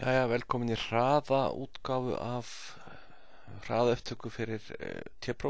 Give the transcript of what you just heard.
Jæja, velkomin í hraða útgáfu af hraða upptöku fyrir uh, T-Pro.